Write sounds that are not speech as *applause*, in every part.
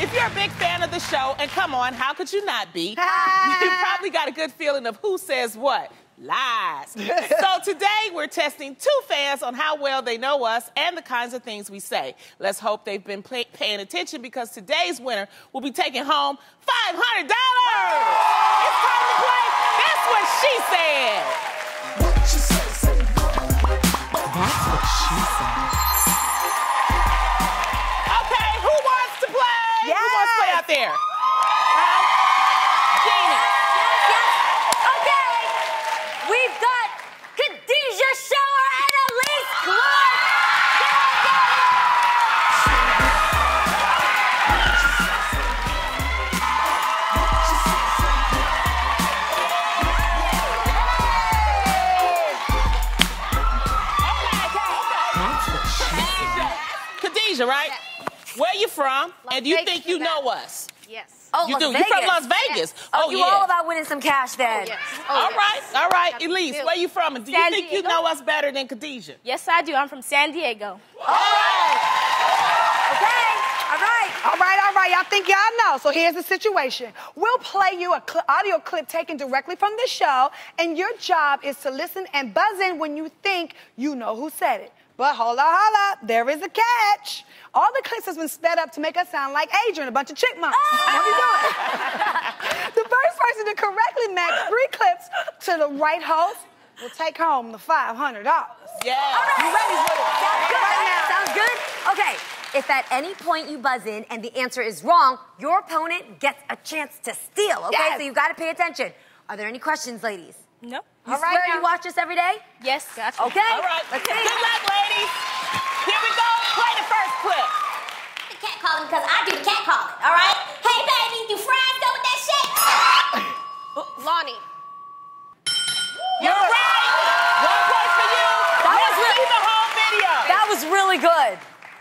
if you're a big fan of the show, and come on, how could you not be? you probably got a good feeling of who says what. Lies. *laughs* so today we're testing two fans on how well they know us and the kinds of things we say. Let's hope they've been pay- paying attention because today's winner will be taking home $500. It's time to play. That's what she said. That's what she said. Wants to play out there? Huh? Gina. Okay, we've got Khadijah Shower and Elise Clark. That's what she. Khadijah, right? Where you from? and do you think you know us? Yes. Oh, You Las do. Vegas. You from Las Vegas? Oh, oh, you yeah. all about winning some cash then. Oh, Yes. all oh, right, all right. Elise, Bill. where you from? And do you San think you know us better than Khadijah? Yes, I do. I'm from San Diego. Okay, all right. All right, all right. Y'all think y'all know. So here's the situation. We'll play you a cl- audio clip taken directly from the show, and your job is to listen and buzz in when you think you know who said it. But hold up. There is a catch. All the clips has been sped up to make us sound like Adrian, a bunch of chipmunks. How we doing? *laughs* the first person to correctly match three clips to the right host will take home the $500. Yeah. All right. You ready for it? Sounds good. Right now. Sounds good. Okay. If at any point you buzz in and the answer is wrong, your opponent gets a chance to steal. Okay, Yes. so you've got to pay attention. Are there any questions, ladies? No. You All right swear now. you watch us every day? Yes. Gotcha. Okay. All right. Let's see. Good luck, ladies. Here we go. Play the first clip. the cat calling because I do the cat calling, all right? Hey, baby, do fries go with that shit? Loni. You're right. One point for you. That was Let's really- see the whole video. That was really good.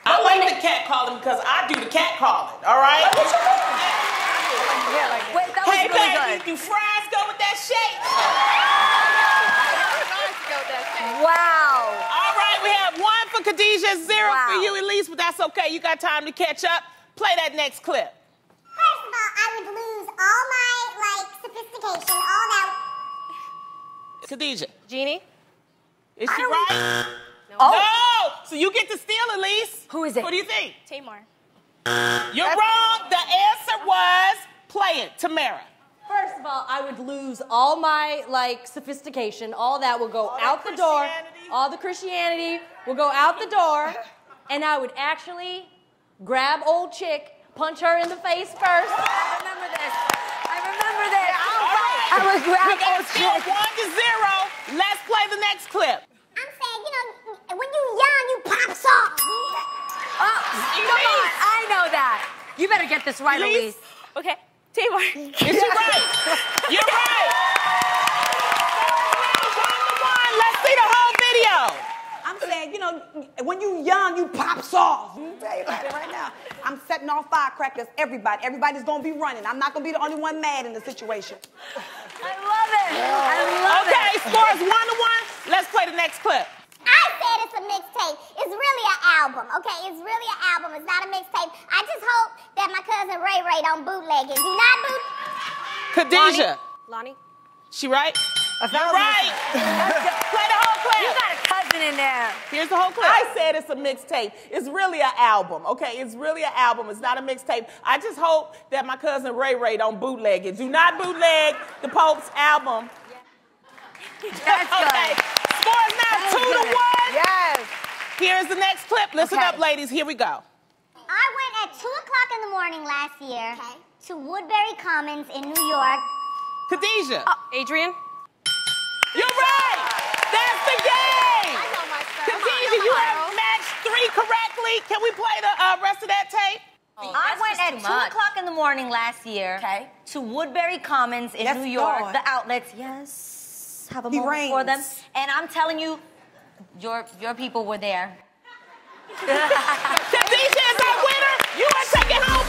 I like the cat calling because I do the cat calling. All right. Wait, that was Hey, really baby, good. do fries go with that shake? Fries go with that shit. Wow. All right, we have one for Khadijah, zero Wow. for you, Elise, but that's okay. You got time to catch up. Play that next clip. First of all, I would lose all my, like, sophistication, all that. Khadijah, Jeannie. is she right? Oh, No! So you get to steal, Elise. Who is it? Who do you think? Tamar. You're wrong. The answer was play it, Tamera. First of all, I would lose all my like sophistication. All that will go All out the door. Christianity. All the Christianity will go out the door, and I would actually grab old chick, punch her in the face first. I remember this. I remember this. All right. I was We grabbing got old chick. one to zero. Let's play the next clip. I'm saying, you know, when you young, you pop soft. Oh, come on. I know that. You better get this right, Elise? Elise. Okay. Tamar. Is she right? *laughs* You're right. One to one. Let's see the whole video. I'm saying, you know, when you young, you pops off. I'm tell you like that right now. I'm setting off firecrackers. Everybody, everybody's gonna be running. I'm not gonna be the only one mad in the situation. I love it. I love it. Okay, it. scores one to one. Let's play the next clip. I said it's a mixtape. It's really an album, okay? It's really an album. It's not a mixtape. I just hope that my cousin Ray Ray don't bootleg it. Do not boot. Khadijah. Loni. She right? You're right. *laughs* play the whole clip. You got in there. Here's the whole clip. I said it's a mixtape. It's really an album, okay? It's really an album. It's not a mixtape. I just hope that my cousin Ray Ray don't bootleg it. Do not bootleg the Pope's album. *laughs* That's good. Okay. Scores now That was two to one. Yes. Here's the next clip. Listen Okay. up, ladies. Here we go. I went at 2 o'clock in the morning last year to Woodbury Commons in New York. Khadijah. Adrienne. You're right. you have matched three correctly. Can we play the uh, rest of that tape? Oh, I went at 2 o'clock in the morning last year okay. to Woodbury Commons in yes, New York, God. the outlets. Yes, have a moment reigns. for them. And I'm telling you, your, your people were there. *laughs* Tadisha is our winner. You are taking home